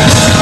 Yeah.